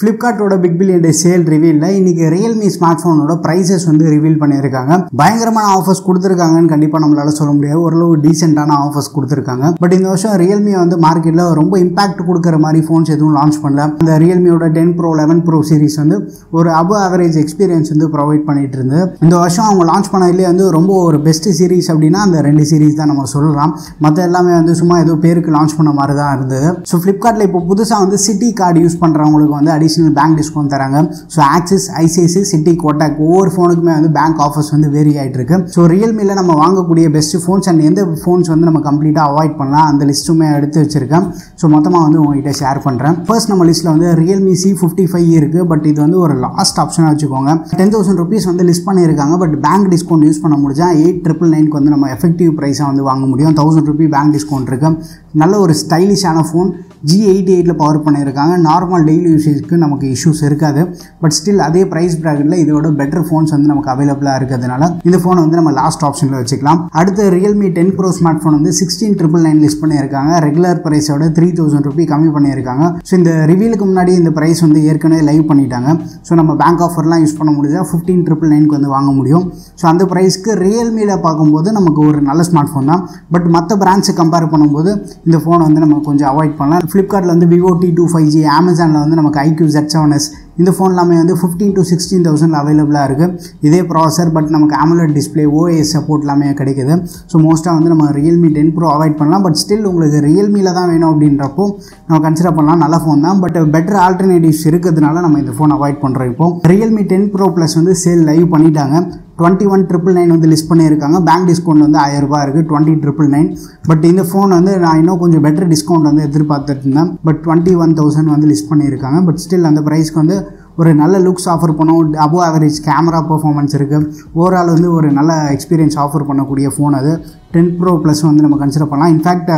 ஃப்ளிப்கார்ட்டோட big billion day sale ரிவீலில் இன்னைக்கு Realme smart ஃபோனோட ப்ரைஸஸ் வந்து ரிவீல் பண்ணியிருக்காங்க. பயங்கரமான ஆஃபர்ஸ் கொடுத்துருக்காங்கன்னு கண்டிப்பாக நம்மளால சொல்ல முடியாது. ஓரளவு டீசெண்டான ஆஃபர்ஸ் கொடுத்துருக்காங்க. பட் இந்த வருஷம் ரியல்மி வந்து மார்க்கெட்டில் ரொம்ப இம்பாக்ட் கொடுக்குற மாதிரி ஃபோன்ஸ் எதுவும் லான்ச் பண்ணல. அந்த ரியல்மியோட ten pro eleven pro series வந்து ஒரு அபவ் ஆவரேஜ் எக்ஸ்பீரியன்ஸ் வந்து ப்ரொவைட் பண்ணிட்டு இருந்து இந்த வருஷம் அவங்க லான்ச் பண்ணதுலேயே வந்து ரொம்ப ஒரு பெஸ்ட் சீரிஸ் அப்படின்னா அந்த ரெண்டு சீரிஸ் தான் நம்ம சொல்லலாம். மற்ற எல்லாமே வந்து சும்மா ஏதோ பேருக்கு லான்ச் பண்ண மாதிரி தான் இருந்தது ஸோ ஃப்ளிப்கார்ட்டில் இப்போ புதுசாக வந்து சிட்டி கார்டு யூஸ் பண்ணுறவங்களுக்கு வந்து அடிஷ்னல் பேங்க் டிஸ்கவுண்ட் தராங்க. So Axis ICICI Citi Kotak ஒவ்வொரு ஃபோனுக்குமே வந்து பேங்க் ஆஃபர்ஸ் வந்து வேரி ஆகிட்டு இருக்கு ஸோ ரியல்மியில் நம்ம வாங்கக்கூடிய பெஸ்ட் ஃபோன்ஸ் அண்ட் எந்த ஃபோன்ஸ் வந்து நம்ம கம்ப்ளீட்டாக அவாய்ட் பண்ணலாம் அந்த லிஸ்ட்டுமே எடுத்து வச்சுருக்கேன். ஸோ மொத்தமாக வந்து உங்ககிட்ட ஷேர் பண்ணுறேன் ஃபர்ஸ்ட் நம்ம லிஸ்ட்டில் வந்து ரியல்மி சி ஃபிஃப்டி ஃபைவ் இருக்குது பட் இது வந்து ஒரு லாஸ்ட் ஆப்ஷனாக வச்சுக்கோங்க. டென் தௌசண்ட் ருபீஸ் வந்து லிஸ்ட் பண்ணியிருக்காங்க பட் பேங்க் டிஸ்கவுண்ட் யூஸ் பண்ண முடிஞ்சா எயிட் ட்ரிபிள் நைனுக்கு வந்து நம்ம எஃபெக்டிவ் ப்ரைஸாக வந்து வாங்க முடியும். தௌசண்ட் ருபி பேங்க் டிஸ்கவுண்ட் இருக்குது நல்ல ஒரு ஸ்டைலிஷான ஃபோன் ஜி எயிட்டி எயிட்டில் பவர் பண்ணியிருக்காங்க. நார்மல் டெய்லி யூசேஜ்க்கு நமக்கு இஷ்யூஸ் இருக்காது. பட் ஸ்டில் அதே ப்ரைஸ் ப்ராக்கெட்டில் இதோட பெட்டர் ஃபோன்ஸ் வந்து நமக்கு அவைலபிளாக இருக்கிறதுனால இந்த ஃபோனை வந்து நம்ம லாஸ்ட் ஆப்ஷனில் வச்சுக்கலாம். அடுத்து Realme ten pro smart phone வந்து சிக்ஸ்டீன் ட்ரிபிள் நைன் லிஸ்ட் பண்ணியிருக்காங்க. ரெகுலர் ப்ரைஸோட த்ரீ தௌசண்ட் ருபி கம்மி பண்ணியிருக்காங்க. ஸோ இந்த ரிவியூலுக்கு முன்னாடி இந்த ப்ரைஸ் வந்து ஏற்கனவே லைவ் பண்ணிட்டாங்க. ஸோ நம்ம பேங்க் ஆஃபர்லாம் யூஸ் பண்ண முடிஞ்சால் ஃபிஃப்டீன் ட்ரிபிள் நைனுக்கு வந்து வாங்க முடியும். ஸோ அந்த ப்ரைஸ்க்கு ரியல்மியில் பார்க்கும்போது நமக்கு ஒரு நல்ல ஸ்மார்ட் ஃபோன் தான் பட் மற்ற பிராண்ட்ஸை கம்பேர் பண்ணும்போது இந்த ஃபோனை வந்து நம்ம கொஞ்சம் அவாய்ட் பண்ணலாம். ஃப்ளிப்கார்ட்டில் வந்து Vivo T two five G அமேசானில் வந்து நமக்கு ஐக்யூ ஜெட் செவன் எஸ் இந்த ஃபோன் எல்லாமே வந்து ஃபிஃப்டீன் டு சிக்ஸ்டீன் தௌசண்ட் அவைலபிளாக இருக்குது இதே ப்ராசர் பட் நமக்கு ஆமுலட் டிஸ்பிளே ஓஎஸ் சப்போர்ட் எல்லாமே கிடைக்குது. ஸோ மோஸ்ட்டாக வந்து நம்ம ரியல்மி டென் ப்ரோ அவாய்ட் பண்ணலாம். பட் ஸ்டில் உங்களுக்கு ரியல்மியில் தான் வேணும் அப்படின்றப்போ நம்ம கன்சிடர் பண்ணலாம். நல்ல ஃபோன் தான். பட் பெட்டர் ஆல்டர்னேட்டிவ்ஸ் இருக்கிறதுனால நம்ம இந்த ஃபோன் அவாய்ட் பண்ணுறோம் இப்போ. ரியல்மி டென் ப்ரோ ப்ளஸ் வந்து சேல் லைவ் பண்ணிட்டாங்க. டுவெண்ட்டி ஒன் ட்ரிபிள் நைன் வந்து லிஸ்ட் பண்ணியிருக்காங்க. பேங்க் டிஸ்கவுண்ட் வந்து ஆயிரரூபா இருக்குது டுவெண்ட்டி ட்ரிபிள் நைன் பட் இந்த ஃபோன் வந்து நான் இன்னும் கொஞ்சம் பெட்டர் டிஸ்கவுண்ட் வந்து எதிர்பார்த்துட்டு இருந்தேன். பட் டுவெண்ட்டி ஒன் தௌசண்ட் வந்து லிஸ்ட் பண்ணியிருக்காங்க. பட் ஸ்டில் அந்த ப்ரைஸ்க்கு வந்து ஒரு நல்ல லுக்ஸ் ஆஃபர் பண்ணும். அபோ ஆவரேஜ் கேமரா பர்ஃபார்மன்ஸ் இருக்குது ஓவரால் வந்து ஒரு நல்ல எக்ஸ்பீரியன்ஸ் ஆஃபர் பண்ணக்கூடிய ஃபோன் அது. டென் ப்ரோ ப்ளஸ் வந்து நம்ம கன்சிடர் பண்ணலாம். இன்ஃபேக்ட்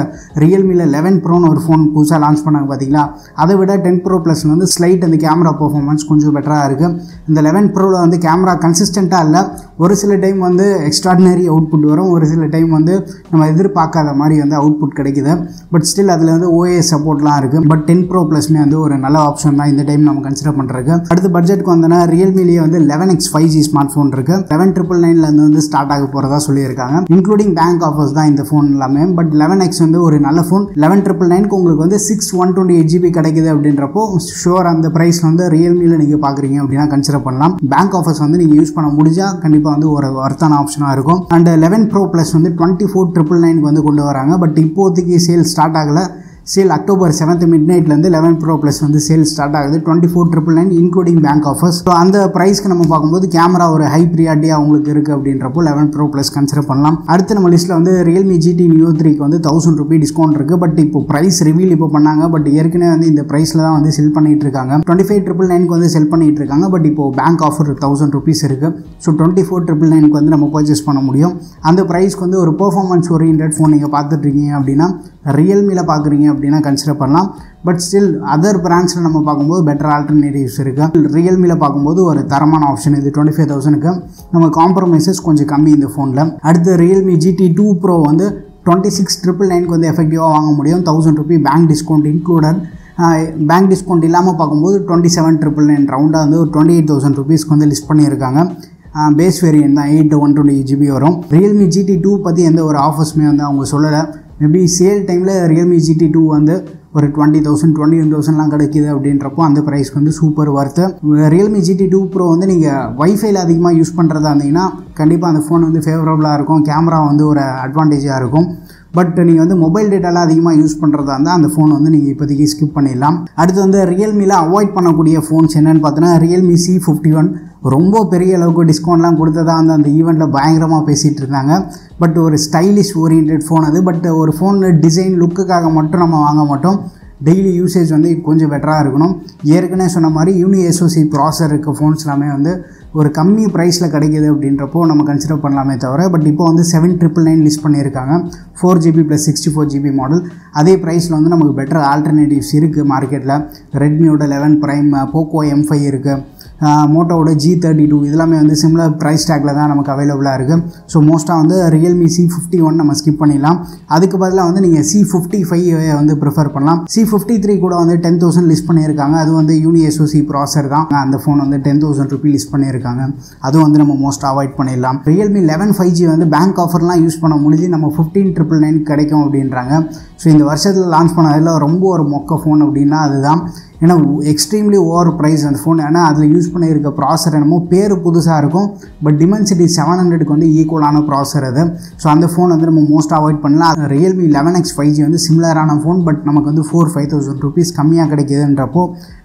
ரியல்மியில் லெவன் ப்ரோன்னு ஒரு ஃபோன் புதுசாக லான்ச் பண்ணாங்க பார்த்தீங்களா அதை விட டென் ப்ரோ ப்ளஸ் வந்து ஸ்லைட் அந்த கேமரா பர்ஃபார்மன்ஸ் கொஞ்சம் பெட்டராக இருக்குது இந்த லெவன் ப்ரோவில் வந்து கேமரா கன்சிஸ்டண்ட்டாக இல்லை. ஒரு சில டைம் வந்து எக்ஸ்ட்ராடினரி அவுட்புட் வரும். ஒரு சில டைம் வந்து நம்ம எதிர்பார்க்காத மாதிரி வந்து அவுட்புட் கிடைக்குது. பட் ஸ்டில் அதில் வந்து ஓஏஎஸ் சப்போர்ட்லாம் இருக்குது பட் டென் ப்ரோ ப்ளஸ்மே வந்து ஒரு நல்ல ஆப்ஷன் தான். இந்த டைம் நம்ம கன்சிடர் பண்ணுறதுக்கு அடுத்து பட்ஜெட்டுக்கு வந்தோன்னா ரியல்மிலேயே வந்து eleven X five G smart phone இருக்குது லெவன் ட்ரிபிள் நைன்லேருந்து வந்து ஸ்டார்ட் ஆக போகிறதா சொல்லியிருக்காங்க. இன்க்ளூடிங் பேங்க் ஆஃபர்ஸ் தான் இந்த ஃபோன் எல்லாமே. பட் லெவன் எக்ஸ் வந்து ஒரு நல்ல ஃபோன் லெவன் ட்ரிபிள் நைனுக்கு உங்களுக்கு வந்து six one twenty eight GB கிடைக்குது அப்படின்றப்போ ஷோர் அந்த ப்ரைஸ் வந்து ரியல்மியில் நீங்கள் பார்க்குறீங்க அப்படின்னா கன்சிடர் பண்ணலாம். பேங்க் ஆஃபர்ஸ் வந்து நீங்கள் யூஸ் பண்ண முடிஞ்சால் கண்டிப்பாக வந்து ஒரு ஒர்த்தான ஆப்ஷனாக இருக்கும். அண்ட் லெவன் ப்ரோ ப்ளஸ் வந்து டுவெண்ட்டி ஃபோர் ட்ரிபிள் நைனுக்கு வந்து கொண்டு வராங்க. பட் இப்போதைக்கு சேல் ஸ்டார்ட் ஆகலை. சேல் அக்டோபர் செவன்த் மிட் நைட்லேருந்து லெவன் ப்ரோ ப்ளஸ் வந்து சேல் ஸ்டார்ட் ஆகுது. Twenty four triple nine including bank offers so அந்த ப்ரைஸ்க்கு நம்ம பார்க்கும்போது கேமரா ஒரு ஹை ப்ரியாரிட்டியாக அவங்களுக்கு இருக்குது அப்படின்றப்போ லெவன் ப்ரோ ப்ளஸ் கன்சிடர் பண்ணலாம். அடுத்து நம்ம லிஸ்ட்டில் வந்து ரியல்மி ஜிடி நியூ த்ரீக்கு வந்து தௌசண்ட் ருபி டிஸ்கவுண்ட் இருக்குது பட் இப்போ ப்ரைஸ் ரிவீல் இப்போ பண்ணாங்க. பட் ஏற்கனவே வந்து இந்த ப்ரைஸில் தான் வந்து செல் பண்ணிகிட்டு இருக்காங்க. டுவெண்ட்டி ஃபைவ் ட்ரிபிள் நைனுக்கு வந்து செல் பண்ணிகிட்டு இருக்காங்க. பட் இப்போ பேங்க் ஆஃபர் தௌசண்ட் ருபீஸ் இருக்குது ஸோ டுவெண்ட்டி ஃபோர் ட்ரிபிள் நைனுக்கு வந்து நம்ம பர்ச்சேஸ் பண்ண முடியும். அந்த ப்ரைஸ்க்கு வந்து ஒரு பெர்ஃபார்மன்ஸ் ஓரியன்ட் ஃபோன் நீங்கள் பார்த்துட்ருக்கீங்க அப்படின்னா ரியல்மியில் பார்க்குறீங்க அப்படின்னா கன்சிடர் பண்ணலாம். பட் ஸ்டில் அதர் பிராண்ட்ஸில் நம்ம பார்க்கும்போது பெட்டர் ஆல்டர்னேட்டிவ்ஸ் இருக்குது ரியல்மியில் பார்க்கும்போது ஒரு தரமான ஆப்ஷன் இது டுவெண்ட்டி ஃபைவ் தௌசண்ட்க்கு நம்ம காம்ப்ரமைசஸ் கொஞ்சம் கம்மி இந்த ஃபோனில் அடுத்து ரியல்மி ஜிடி டூ ப்ரோ வந்து டுவெண்ட்டி சிக்ஸ் ட்ரிபிள் நைனுக்கு வந்து எஃபெக்டிவாக வாங்க முடியும். Thousand rupee bank discount included bank discount இல்லாமல் பார்க்கும்போது டுவெண்ட்டி செவன் ட்ரிபிள் நைன் ரவுண்டாக வந்து ஒரு டுவெண்ட்டி எயிட் தௌசண்ட் ருபீஸ்க்கு வந்து லிஸ்ட் பண்ணியிருக்காங்க. பேஸ் வேரியன்ட் தான் எயிட் ஒன் டுவெண்ட்டி ஜிபி வரும். ரியல்மி ஜிடி டூ பற்றி எந்த ஒரு ஆஃபர்ஸுமே வந்து அவங்க சொல்லலை. மேபி சேல் டைமில் ரியல்மி ஜிடி டூ வந்து ஒரு டுவெண்ட்டி தௌசண்ட் டுவெண்ட்டி ஒன் தௌசண்ட்லாம் கிடைக்கிது அப்படின்றப்போ அந்த ப்ரைஸ்க்கு வந்து super worth Realme GT two pro வந்து நீங்கள் வைஃபைல அதிகமாக யூஸ் பண்ணுறதா இருந்தீங்கன்னா கண்டிப்பாக அந்த ஃபோன் வந்து ஃபேவரபுளாக இருக்கும் கேமரா வந்து ஒரு அட்வான்டேஜாக இருக்கும். பட் நீங்கள் வந்து மொபைல் டேட்டாலாம் அதிகமாக யூஸ் பண்ணுறதா இருந்தால் அந்த ஃபோன் வந்து நீங்கள் இப்போதைக்கு ஸ்கிப் பண்ணிடலாம். அடுத்து வந்து ரியல்மியில் அவாய்ட் பண்ணக்கூடிய ஃபோன்ஸ் என்னென்னு பார்த்தோன்னா ரியல்மி சி ஃபிஃப்டி ஒன் ரொம்ப பெரிய அளவுக்கு டிஸ்கவுண்ட்லாம் கொடுத்ததா அந்த அந்த ஈவெண்ட்டில் பயங்கரமாக பேசிகிட்டு இருந்தாங்க பட் ஒரு ஸ்டைலிஷ் ஓரியன்ட் ஃபோன் அது. பட் ஒரு ஃபோன் டிசைன் லுக்குக்காக மட்டும் நம்ம வாங்க மாட்டோம். டெய்லி யூசேஜ் வந்து கொஞ்சம் பெட்டராக இருக்கணும். ஏற்கனவே சொன்ன மாதிரி யூனி எஸ்ஓசி ப்ராசர் இருக்க ஃபோன்ஸ் எல்லாமே வந்து ஒரு கம்மி ப்ரைஸில் கிடைக்கிது அப்படின்றப்போ நம்ம கன்சிடர் பண்ணலாமே தவிர பட் இப்போ வந்து செவன் ட்ரிபிள் நைன் லிஸ்ட் பண்ணியிருக்காங்க. Four GB plus sixty four GB model அதே ப்ரைஸில் வந்து நமக்கு பெட்டர் ஆல்டர்னேட்டிவ்ஸ் இருக்குது மார்க்கெட்டில் ரெட்மியோட eleven prime Poco M five இருக்குது மோட்டோவோட ஜி தேர்ட்டி டூ இதெல்லாமே வந்து சிம்லர் ப்ரைஸ் டேக்கில் தான் நமக்கு அவைலபிளாக இருக்குது ஸோ மோஸ்ட்டாக வந்து ரியல்மி சி ஃபிஃப்டி ஒன் நம்ம ஸ்கிப் பண்ணிடலாம். அதுக்கு பதிலாக வந்து நீங்கள் சி ஃபிஃப்டி ஃபைவ் வந்து ப்ரிஃபர் பண்ணலாம். சி ஃபிஃப்டி த்ரீ கூட வந்து டென் தௌசண்ட் லிஸ்ட் பண்ணியிருக்காங்க. அது வந்து யூனிஎஸ்ஓசி ப்ராசர் தான். அந்த ஃபோன் வந்து டென் தௌசண்ட் ருபி லிஸ்ட் பண்ணியிருக்காங்க. அதுவும் வந்து நம்ம மோஸ்ட் அவாய்ட் பண்ணிடலாம். ரியல்மி லெவன் ஃபைவ் ஜி வந்து பேங்க் ஆஃபர்லாம் யூஸ் பண்ண முடிஞ்சு நம்ம ஃபிஃப்டீன் ட்ரிபிள் நைன் கிடைக்கும் அப்படின்றாங்க. ஸோ இந்த வருஷத்தில் லான்ச் பண்ணதில் ரொம்ப ஒரு மொக்க ஃபோன் அப்படின்னா அதுதான். ஏன்னா எக்ஸ்ட்ரீம்லி ஓவர் ப்ரைஸ் அந்த ஃபோன் ஏன்னா அதில் யூஸ் பண்ணியிருக்க ப்ராசர் என்னமோ பேர் புதுசாக இருக்கும். பட் டிமென்சிட்டி செவன் ஹண்ட்ரடுக்கு வந்து ஈக்குவலான ப்ராசர் அது. ஸோ அந்த ஃபோன் வந்து நம்ம மோஸ்ட் அவாய்ட் பண்ணலாம். Realme eleven X five G வந்து சிமிலரான ஃபோன் பட் நமக்கு வந்து ஃபோர் ஃபைவ் தௌசண்ட் ருபீஸ் கம்மியாக கிடைக்குதுன்றப்போ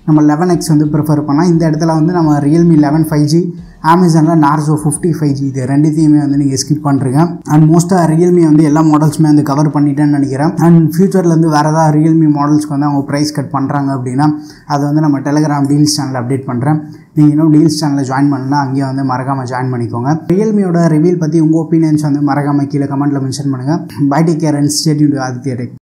நம்ம லெவன் எக்ஸ் வந்து ப்ரிஃபர் பண்ணலாம். இந்த இடத்துல வந்து நம்ம ரியல்மி லெவன் ஃபைவ் ஜி அமேசானில் நார்சோ ஃபிஃப்டி ஃபைவ் ஜி இது ரெண்டுத்தையுமே வந்து நீங்கள் ஸ்கிப் பண்ணுறீங்க அண்ட் மோஸ்ட்டாக ரியல்மி வந்து எல்லா மாடல்ஸுமே வந்து கவர் பண்ணிட்டேன்னு நினைக்கிறேன். அண்ட் ஃபியூச்சரில் வந்து வேறு ஏதாவது ரியல்மி மாடல்ஸ்க்கு வந்து அவங்க ப்ரைஸ் கட் பண்ணுறாங்க அப்படின்னா அதை வந்து நம்ம டெலிகிராம் டீல்ஸ் சேனலில் அப்டேட் பண்ணுறேன் நீங்கள் இன்னும் டீல்ஸ் சேனலில் ஜாயின் பண்ணலாம் அங்கேயே வந்து மறக்காமல் ஜாயின் பண்ணிக்கோங்க. ரியல்மியோட ரிவீல் பற்றி உங்கள் ஒப்பீனியன்ஸ் வந்து மறக்காமல் கீழே கமெண்ட்டில் மென்ஷன் பண்ணுங்கள் bye take care and stay tuned Aditya tech